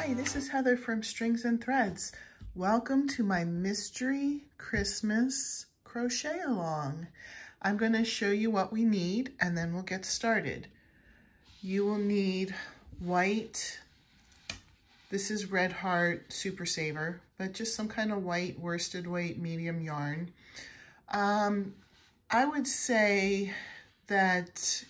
Hi, this is Heather from Strings and Threads. Welcome to my Mystery Christmas Crochet Along. I'm going to show you what we need and then we'll get started. You will need white, this is Red Heart Super Saver, but just some kind of white worsted weight medium yarn. Um, I would say that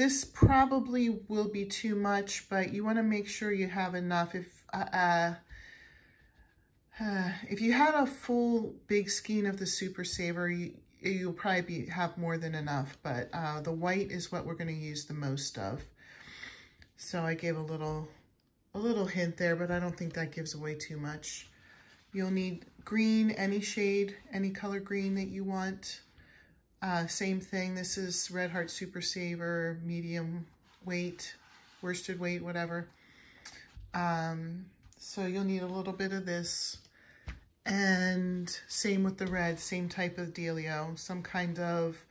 this probably will be too much, but you want to make sure you have enough. If uh, uh, uh, if you had a full big skein of the Super Saver, you, you'll probably be, have more than enough, but uh, the white is what we're going to use the most of. So I gave a little, a little hint there, but I don't think that gives away too much. You'll need green, any shade, any color green that you want. Uh, same thing, this is Red Heart Super Saver, medium weight, worsted weight, whatever. Um, so you'll need a little bit of this. And same with the red, same type of dealio, some kind of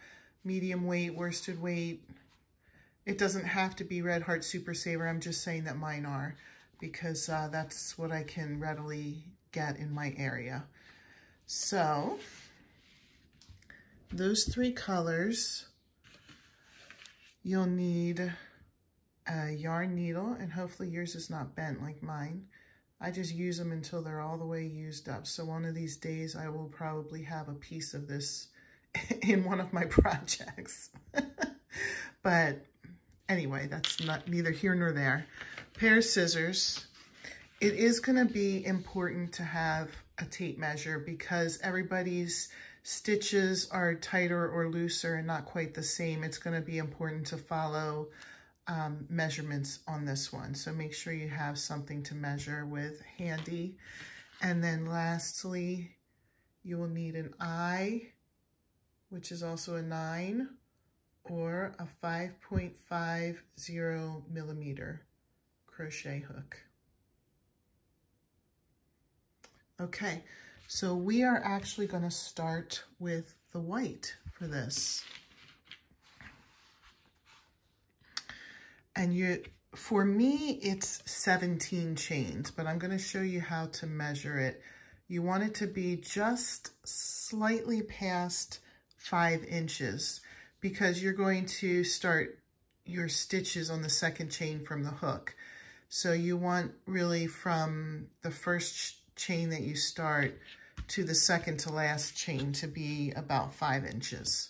medium weight, worsted weight. It doesn't have to be Red Heart Super Saver, I'm just saying that mine are because uh, that's what I can readily get in my area. So those three colors, you'll need a yarn needle, and hopefully yours is not bent like mine. I just use them until they're all the way used up. So one of these days I will probably have a piece of this in one of my projects. but anyway, that's not neither here nor there. Pair of scissors. It is going to be important to have a tape measure because everybody's stitches are tighter or looser and not quite the same, it's going to be important to follow um, measurements on this one. So make sure you have something to measure with handy. And then lastly, you will need an I, which is also a 9, or a 5.50 millimeter crochet hook. Okay, so we are actually going to start with the white for this. And you, for me, it's 17 chains, but I'm going to show you how to measure it. You want it to be just slightly past five inches because you're going to start your stitches on the second chain from the hook. So you want really from the first chain that you start to the second to last chain to be about five inches.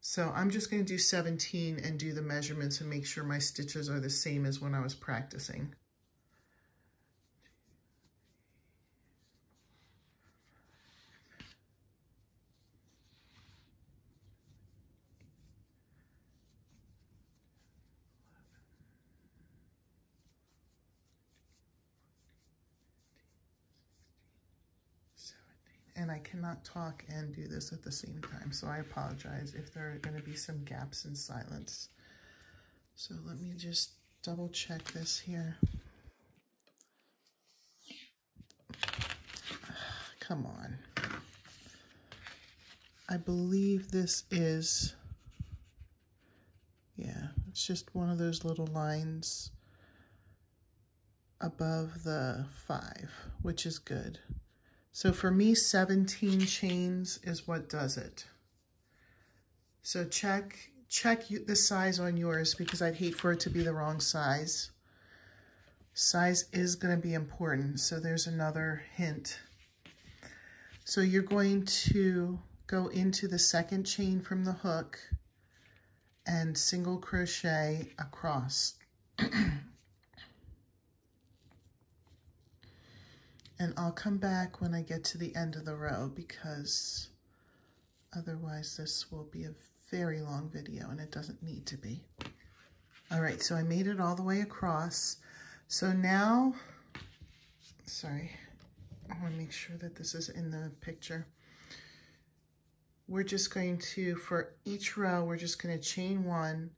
So I'm just going to do 17 and do the measurements and make sure my stitches are the same as when I was practicing. And I cannot talk and do this at the same time, so I apologize if there are going to be some gaps in silence. So let me just double check this here. Come on. I believe this is, yeah, it's just one of those little lines above the five, which is good. So for me, 17 chains is what does it. So check, check the size on yours because I'd hate for it to be the wrong size. Size is going to be important. So there's another hint. So you're going to go into the second chain from the hook and single crochet across. And I'll come back when I get to the end of the row because otherwise this will be a very long video and it doesn't need to be. All right, so I made it all the way across. So now, sorry, I wanna make sure that this is in the picture. We're just going to, for each row, we're just gonna chain one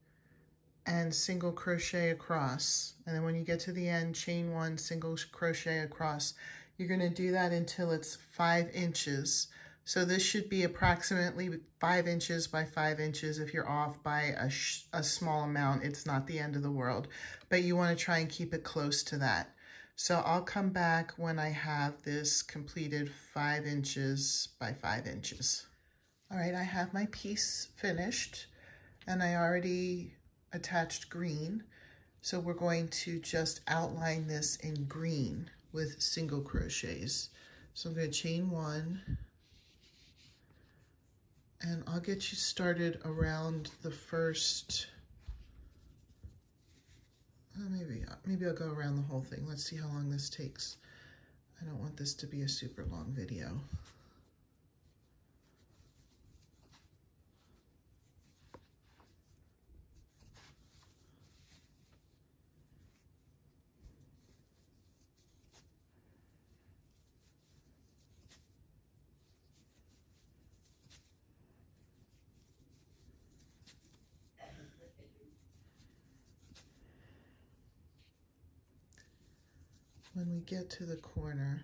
and single crochet across. And then when you get to the end, chain one, single crochet across. You're going to do that until it's five inches. So this should be approximately five inches by five inches. If you're off by a, a small amount, it's not the end of the world. But you want to try and keep it close to that. So I'll come back when I have this completed five inches by five inches. All right, I have my piece finished and I already attached green. So we're going to just outline this in green with single crochets. So I'm going to chain one and I'll get you started around the first uh, maybe, maybe I'll go around the whole thing. Let's see how long this takes. I don't want this to be a super long video. Get to the corner,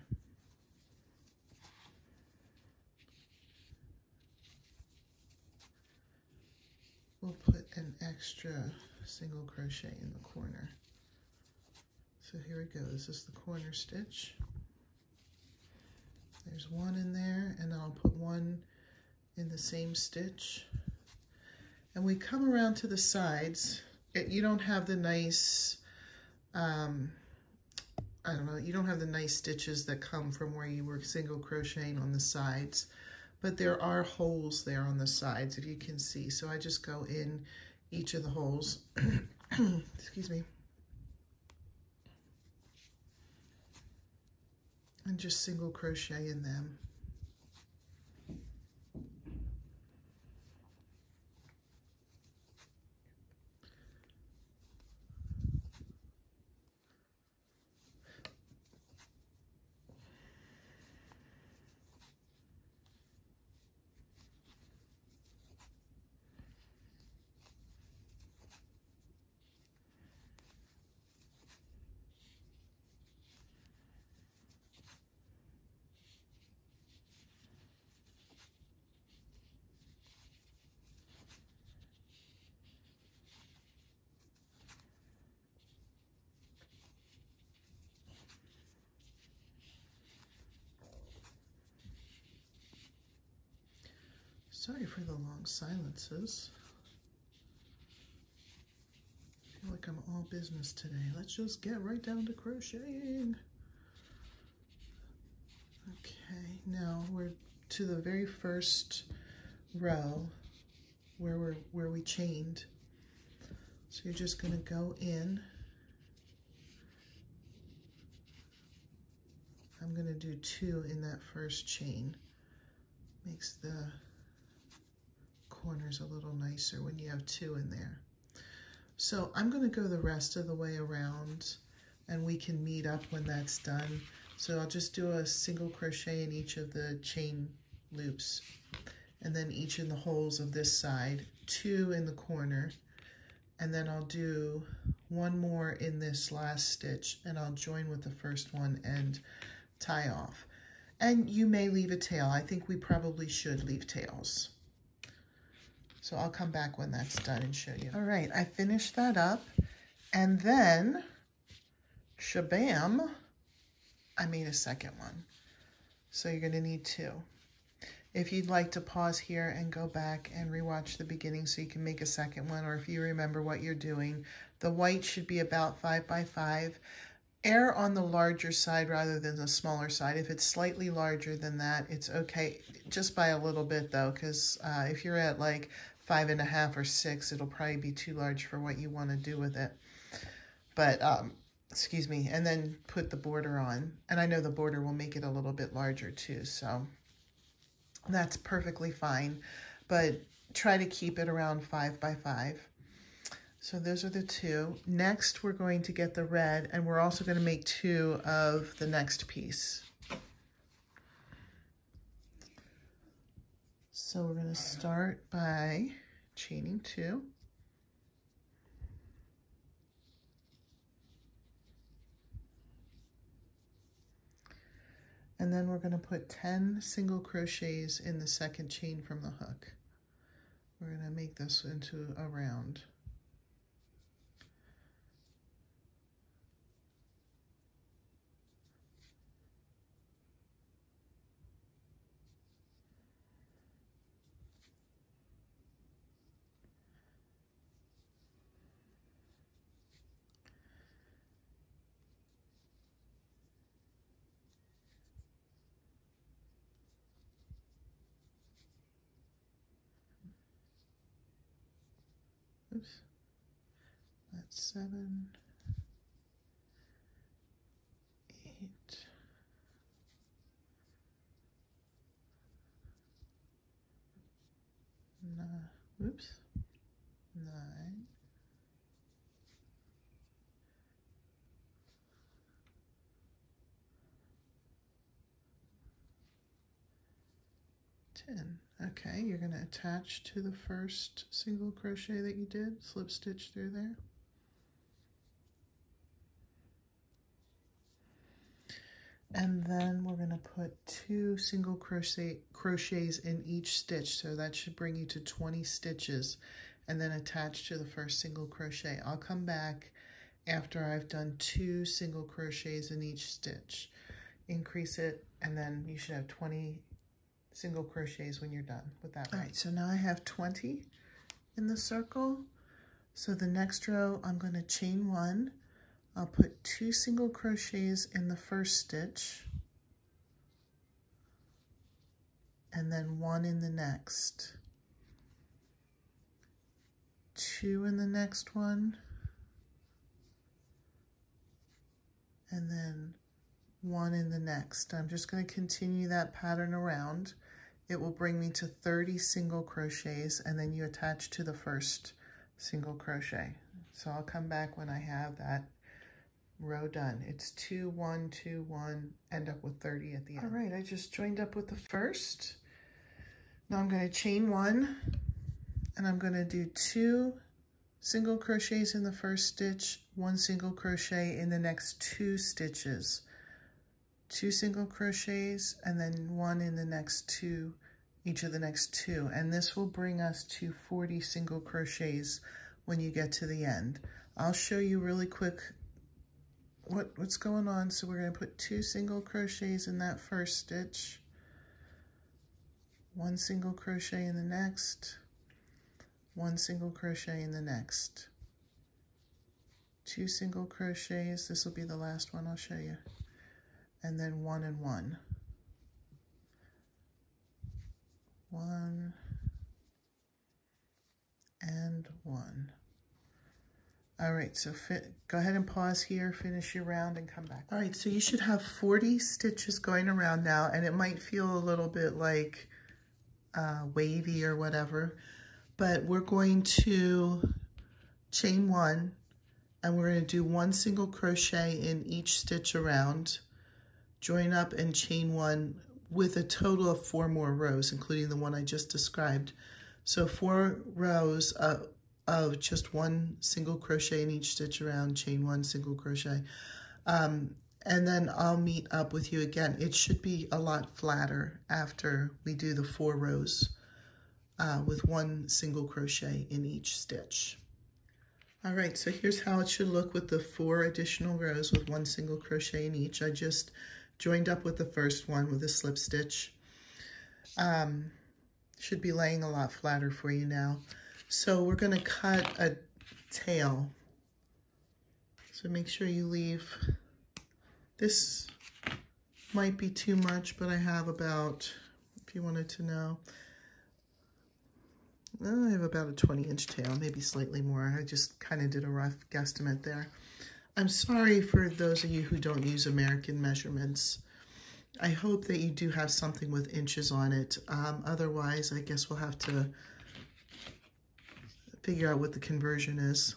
we'll put an extra single crochet in the corner. So here we go, this is the corner stitch. There's one in there and I'll put one in the same stitch. And we come around to the sides. It, you don't have the nice um, I don't know, you don't have the nice stitches that come from where you were single crocheting on the sides, but there are holes there on the sides, if you can see. So I just go in each of the holes, excuse me, and just single crochet in them. Sorry for the long silences. I feel like I'm all business today. Let's just get right down to crocheting. Okay, now we're to the very first row where we're where we chained. So you're just going to go in. I'm going to do two in that first chain. Makes the corners a little nicer when you have two in there. So I'm going to go the rest of the way around and we can meet up when that's done. So I'll just do a single crochet in each of the chain loops and then each in the holes of this side, two in the corner, and then I'll do one more in this last stitch and I'll join with the first one and tie off. And you may leave a tail. I think we probably should leave tails. So I'll come back when that's done and show you. All right, I finished that up. And then, shabam, I made a second one. So you're gonna need two. If you'd like to pause here and go back and rewatch the beginning so you can make a second one, or if you remember what you're doing, the white should be about five by five. Err on the larger side rather than the smaller side. If it's slightly larger than that, it's okay, just by a little bit though, because uh, if you're at like five and a half or six, it'll probably be too large for what you want to do with it. But, um, excuse me, and then put the border on. And I know the border will make it a little bit larger too, so that's perfectly fine. But try to keep it around five by five. So those are the two. Next, we're going to get the red, and we're also going to make two of the next piece. So we're going to start by chaining two. And then we're going to put 10 single crochets in the second chain from the hook. We're going to make this into a round. Oops, that's seven, eight, nine, oops, 10 okay you're going to attach to the first single crochet that you did slip stitch through there. And then we're going to put two single crochet crochets in each stitch so that should bring you to 20 stitches and then attach to the first single crochet. I'll come back after I've done two single crochets in each stitch. Increase it and then you should have 20 single crochets when you're done with that. All right, so now I have 20 in the circle. So the next row, I'm going to chain one, I'll put two single crochets in the first stitch and then one in the next. Two in the next one and then one in the next. I'm just going to continue that pattern around. It will bring me to 30 single crochets and then you attach to the first single crochet. So I'll come back when I have that row done. It's two, one, two, one, end up with 30 at the end. All right, I just joined up with the first. Now I'm going to chain one and I'm going to do two single crochets in the first stitch, one single crochet in the next two stitches. Two single crochets and then one in the next two, each of the next two. And this will bring us to 40 single crochets when you get to the end. I'll show you really quick what, what's going on. So we're going to put two single crochets in that first stitch, one single crochet in the next, one single crochet in the next, two single crochets. This will be the last one I'll show you. And then one and one. One and one. All right, so fit, go ahead and pause here, finish your round and come back. All right, so you should have 40 stitches going around now, and it might feel a little bit like uh, wavy or whatever, but we're going to chain one, and we're gonna do one single crochet in each stitch around, join up and chain one with a total of four more rows, including the one I just described. So four rows of of just one single crochet in each stitch around, chain one single crochet. Um, and then I'll meet up with you again. It should be a lot flatter after we do the four rows uh, with one single crochet in each stitch. All right, so here's how it should look with the four additional rows with one single crochet in each. I just joined up with the first one with a slip stitch. Um, should be laying a lot flatter for you now. So we're going to cut a tail. So make sure you leave, this might be too much, but I have about, if you wanted to know, I have about a 20 inch tail, maybe slightly more. I just kind of did a rough guesstimate there. I'm sorry for those of you who don't use American measurements. I hope that you do have something with inches on it. Um, otherwise, I guess we'll have to figure out what the conversion is.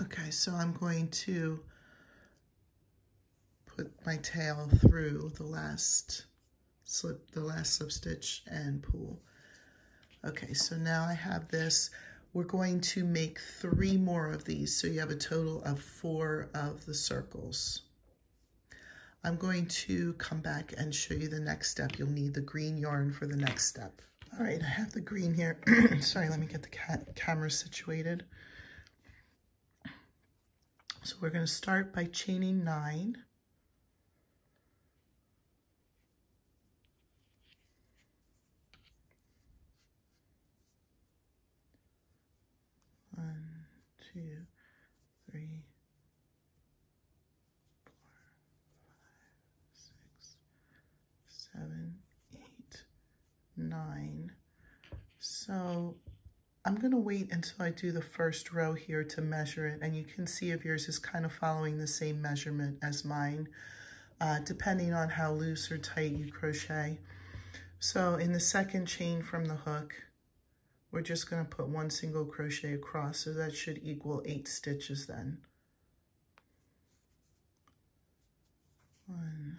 Okay, so I'm going to put my tail through the last slip, the last slip stitch and pull. Okay, so now I have this. We're going to make three more of these, so you have a total of four of the circles. I'm going to come back and show you the next step. You'll need the green yarn for the next step. All right, I have the green here. Sorry, let me get the ca camera situated. So we're going to start by chaining nine. One, two, three, seven, eight, nine. So I'm going to wait until I do the first row here to measure it, and you can see if yours is kind of following the same measurement as mine, uh, depending on how loose or tight you crochet. So in the second chain from the hook, we're just going to put one single crochet across, so that should equal eight stitches then. One,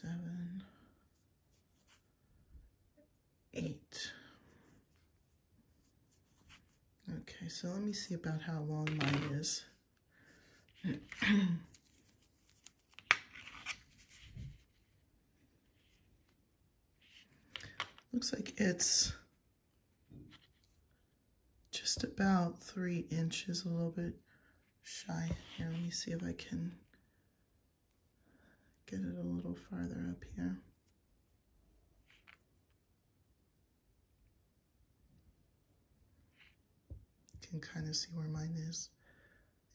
seven, eight. Okay, so let me see about how long mine is. Looks like it's just about three inches, a little bit shy. Here, let me see if I can get it a little farther up here. Can kind of see where mine is.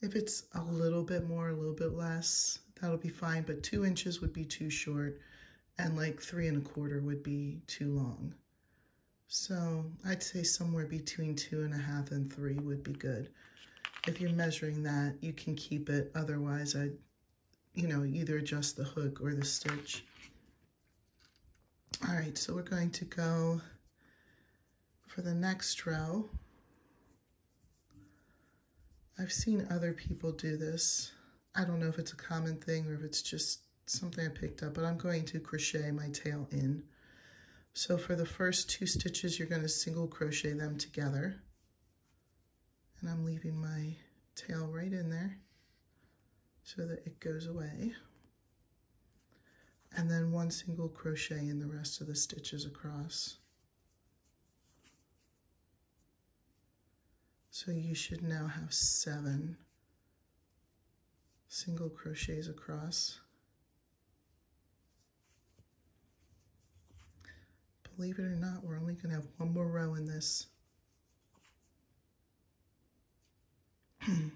If it's a little bit more, a little bit less, that'll be fine, but two inches would be too short and like three and a quarter would be too long. So I'd say somewhere between two and a half and three would be good. If you're measuring that, you can keep it. Otherwise, I'd you know, either adjust the hook or the stitch. All right, so we're going to go for the next row. I've seen other people do this. I don't know if it's a common thing or if it's just something I picked up, but I'm going to crochet my tail in. So for the first two stitches, you're going to single crochet them together. And I'm leaving my tail right in there so that it goes away. And then one single crochet in the rest of the stitches across. So you should now have seven single crochets across. Believe it or not, we're only going to have one more row in this. going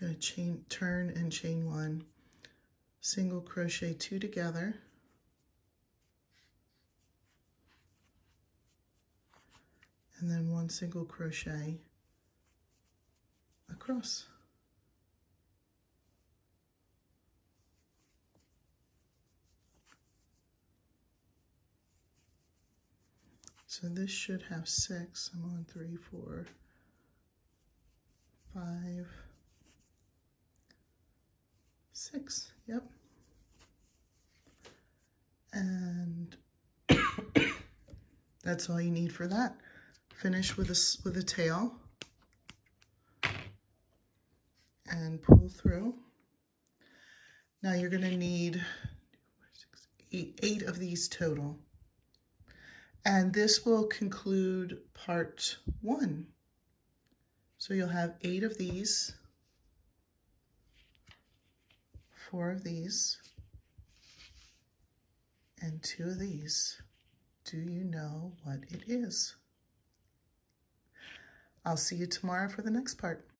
to chain turn and chain one single crochet two together and then one single crochet across So this should have six. I'm on three, four, five, six, yep. And that's all you need for that. Finish with a, with a tail and pull through. Now you're going to need eight of these total. And this will conclude part one. So you'll have eight of these four of these and two of these. Do you know what it is? I'll see you tomorrow for the next part.